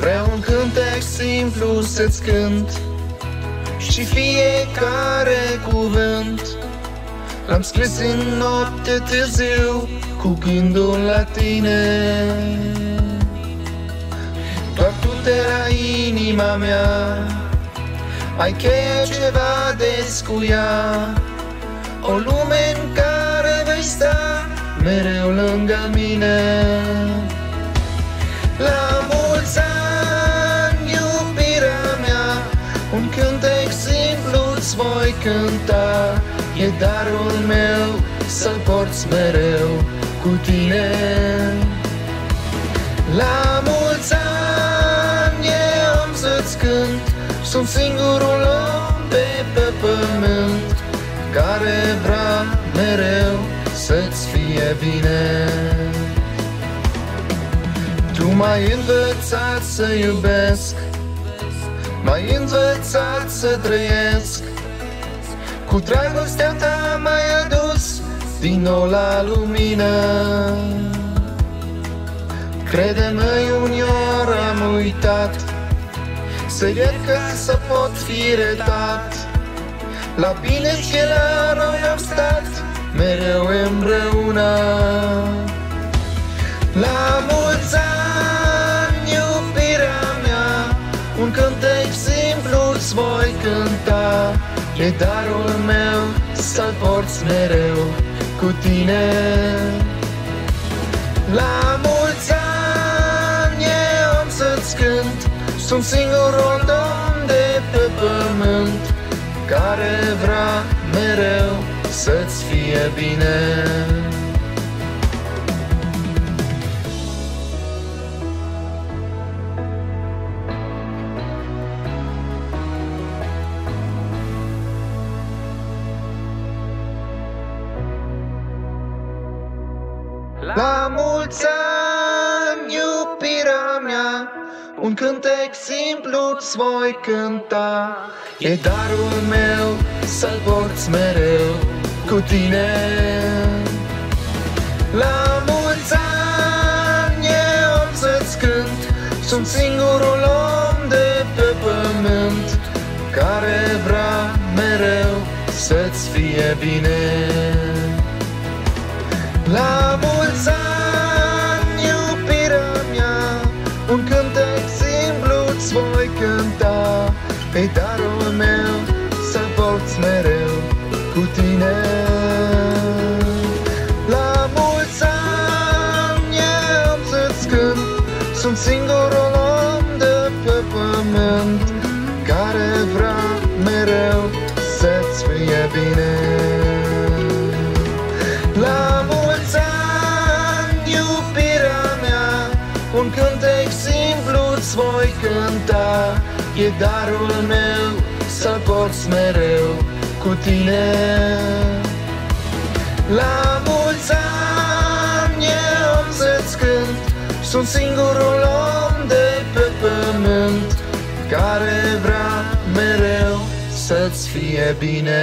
Vreau un cântec simplu să-ți cânt Și fiecare cuvânt. L-am scris în noapte târziu Cu gândul la tine. Doar tu te la inima mea Ai cheie ceva de scuia O lume în care vei sta Mereu lângă mine Un cântec simplu îți voi cânta. E darul meu să-l porți mereu cu tine. La mulți ani eu am să-ți cânt Sunt singurul om de pe pământ Care vrea mereu să-ți fie bine. Tu m-ai învățat să iubesc M-ai învățat să trăiesc. Cu dragostea ta m-ai adus din nou la lumină. Crede-mă, uneori am uitat Să iert ca să pot fi retat. La bine și la noi cânta E darul meu să-l porți mereu cu tine. La mulți ani eu am să-ți cânt Sunt singurul domn de pe pământ Care vrea mereu să-ți fie bine La mulți ani, iubirea mea Un cântec simplu îți voi cânta. E darul meu să-l porți mereu cu tine. La mulți ani eu am să-ți cânt Sunt singurul om de pe pământ Care vrea mereu să-ți fie bine. La E darul meu să porți mereu cu tine. La mulți ani eu am să-ți cânt Sunt singurul om de pe pământ Care vrea mereu să-ți fie bine. La mulți ani, iubirea mea Un cântec simplu îți voi cânta E darul meu să-l porți mereu cu tine. La mulți ani eu am să-ți cânt Sunt singurul om de pe pământ Care vrea mereu să-ți fie bine